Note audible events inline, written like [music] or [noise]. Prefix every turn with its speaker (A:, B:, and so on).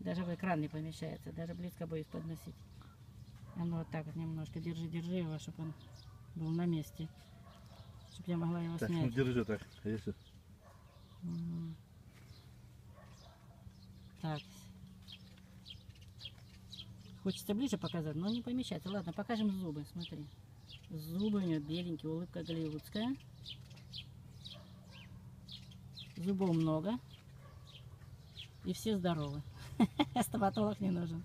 A: Даже в экран не помещается. Даже близко боюсь подносить. А ну вот так вот немножко. Держи, держи его, чтобы он был на месте. Чтобы я могла его
B: Так, ну
A: снять.
B: держи так. А если...
A: Так. Хочется ближе показать, но не помещается. Ладно, покажем зубы, смотри. Зубы у нее беленькие, улыбка голливудская. Зубов много. И все здоровы. [laughs] Стоматолог не нужен.